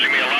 causing me a lot